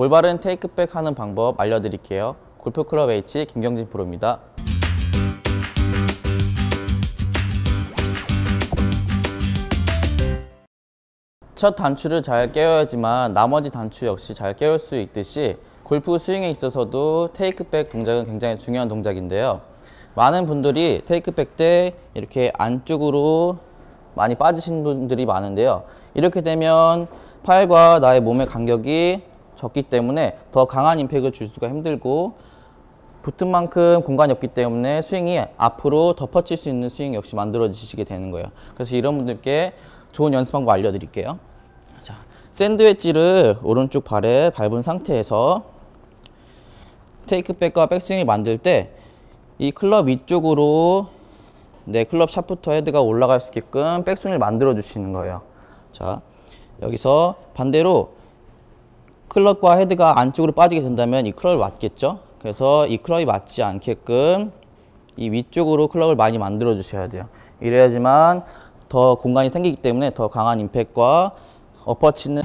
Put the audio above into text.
올바른 테이크백 하는 방법 알려드릴게요. 골프클럽 H 김경진 프로입니다. 첫 단추를 잘 깨워야지만 나머지 단추 역시 잘 깨울 수 있듯이 골프 스윙에 있어서도 테이크백 동작은 굉장히 중요한 동작인데요. 많은 분들이 테이크백 때 이렇게 안쪽으로 많이 빠지신 분들이 많은데요. 이렇게 되면 팔과 나의 몸의 간격이 적기 때문에 더 강한 임팩을 줄 수가 힘들고 붙은 만큼 공간이 없기 때문에 스윙이 앞으로 덮어칠 수 있는 스윙 역시 만들어지시게 되는 거예요. 그래서 이런 분들께 좋은 연습 방법 알려드릴게요. 자, 샌드 웨지를 오른쪽 발에 밟은 상태에서 테이크백과 백스윙을 만들 때 이 클럽 위쪽으로 내 클럽 샷부터 헤드가 올라갈 수 있게끔 백스윙을 만들어 주시는 거예요. 자, 여기서 반대로 클럽과 헤드가 안쪽으로 빠지게 된다면 이 클럽을 맞겠죠? 그래서 이 클럽이 맞지 않게끔 이 위쪽으로 클럽을 많이 만들어 주셔야 돼요. 이래야지만 더 공간이 생기기 때문에 더 강한 임팩과 엎어치는